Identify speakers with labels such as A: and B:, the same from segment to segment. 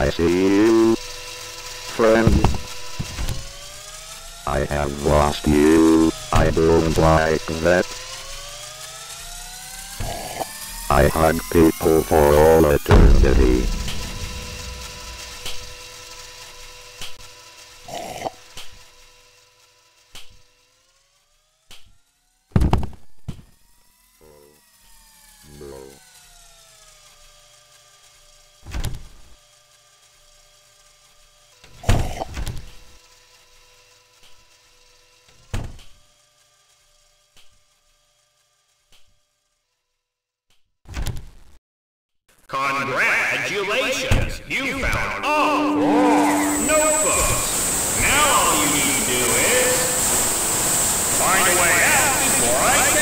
A: I see you, friend. I have lost you. I don't like that. I hug people for all eternity.
B: Congratulations! You found all four notebooks. Now all you need to do is find a way out before I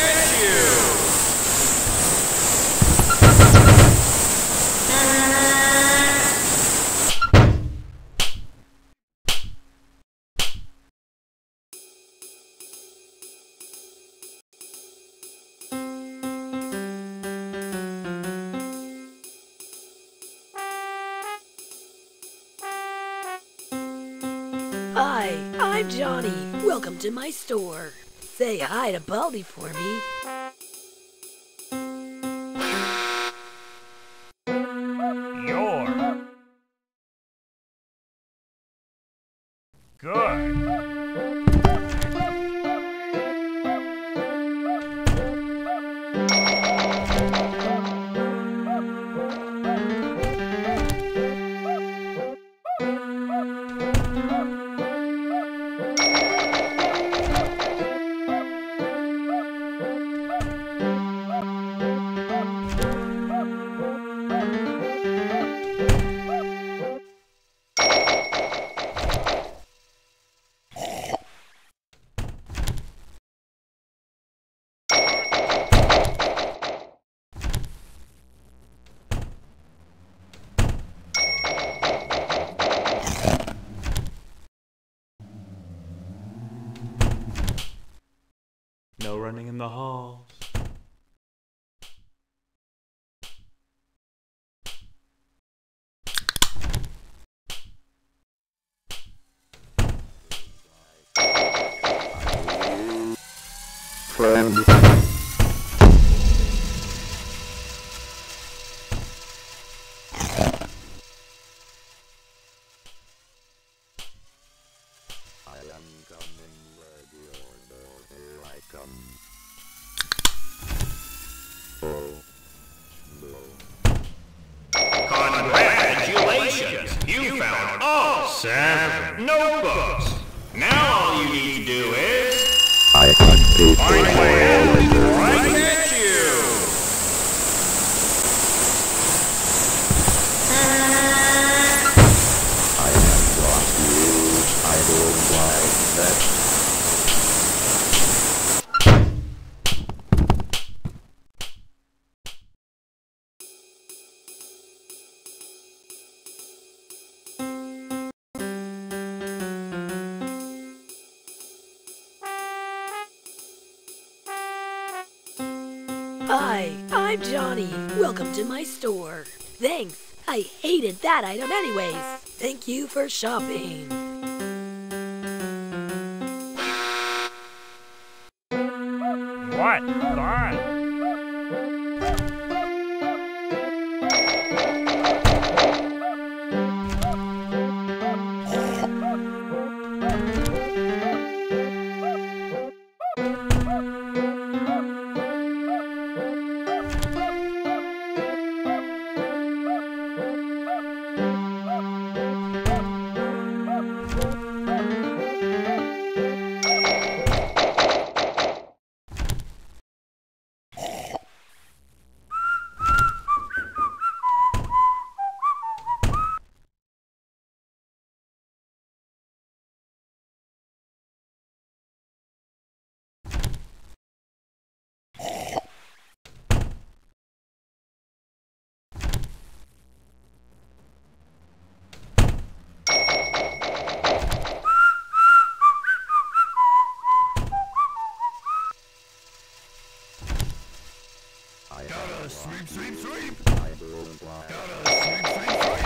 C: I'm Johnny. Welcome to my store. Say hi to Baldi for me.
B: You're good.
D: No running in the halls.
A: Friend. I am coming where the order Oh, no.
B: Congratulations! You found all seven notebooks. Now all you need to do is
A: I
B: find a
A: for
B: out
A: all
B: before
C: Hi, I'm Johnny. Welcome to my store. Thanks. I hated that item anyways. Thank you for shopping.
B: What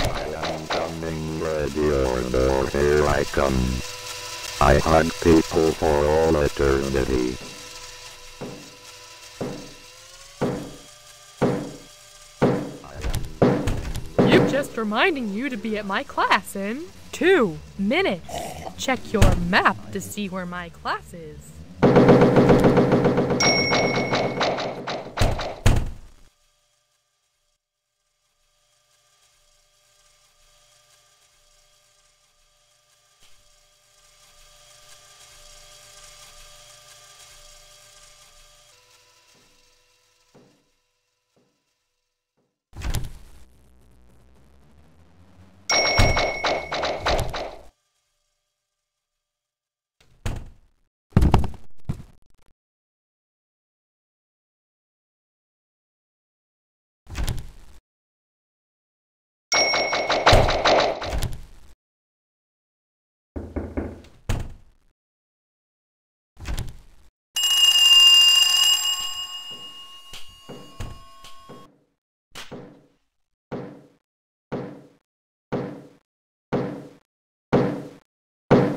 B: I
A: am coming, here I come. I hug people for all eternity.
E: You're Just reminding you to be at my class in two minutes. Check your map to see where my class is.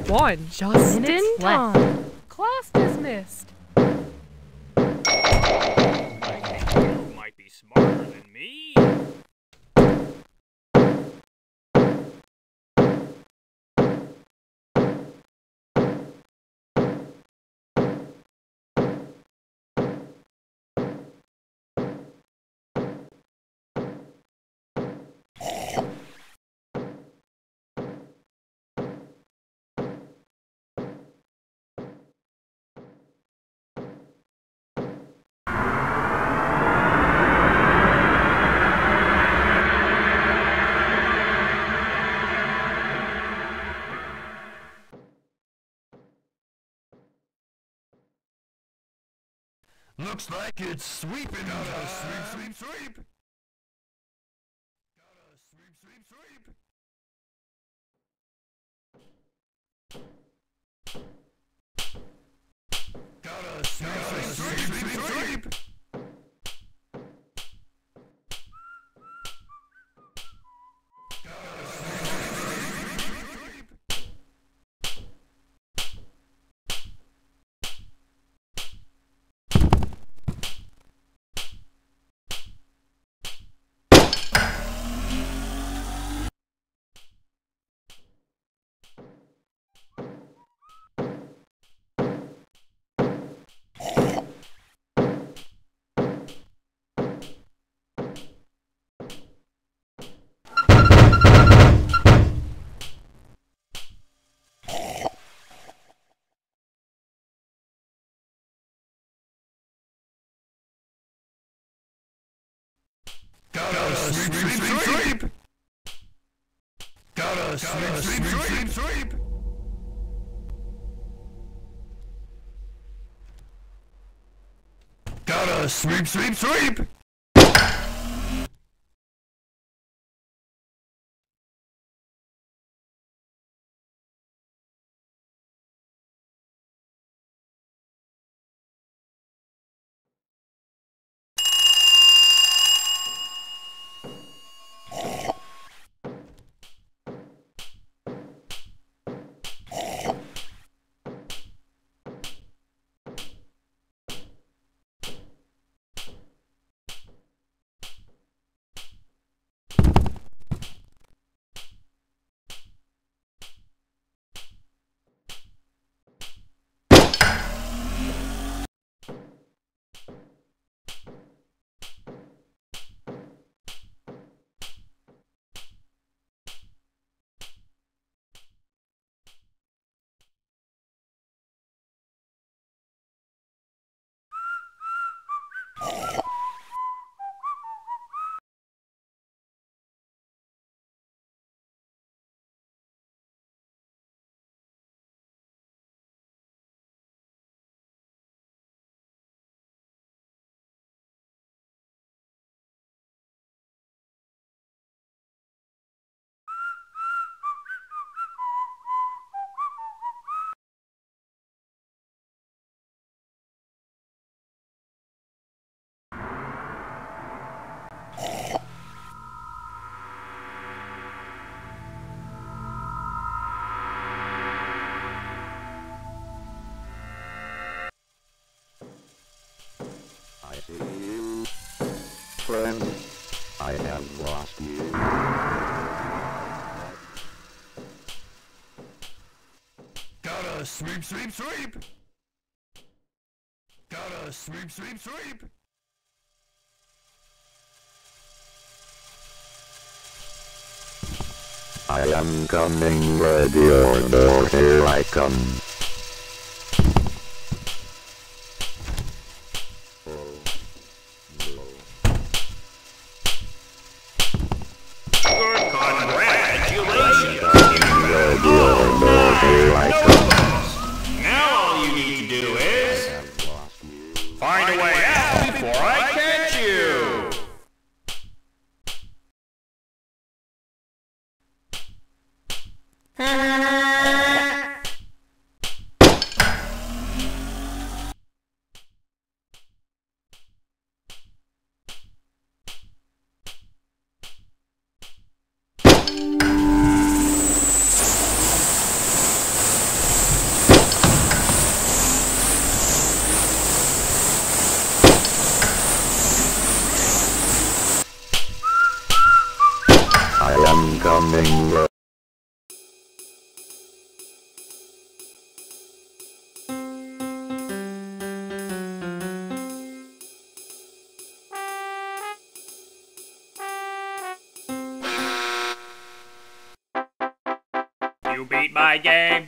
E: One just
F: minutes
E: in time. Class dismissed.
B: I think you might be smarter than me.
G: Looks like it's sweeping Gotta sweep, sweep, sweep! Gotta sweep, sweep, sweep! Gotta sweep, sweep, sweep, sweep, sweep! Gotta sweep, sweep, sweep, sweep! Gotta sweep, sweep, sweep, sweep! Gotta I see you.
A: Friend, I have lost you.
G: Gotta sweep, sweep, sweep! Gotta sweep, sweep, sweep!
A: I am coming, ready or door, here I come.
B: My game.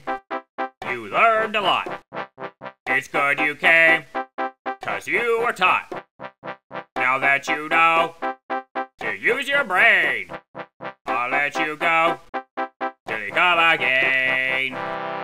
B: You learned a lot. It's good you came, cause you were taught. Now that you know to use your brain, I'll let you go till you come again.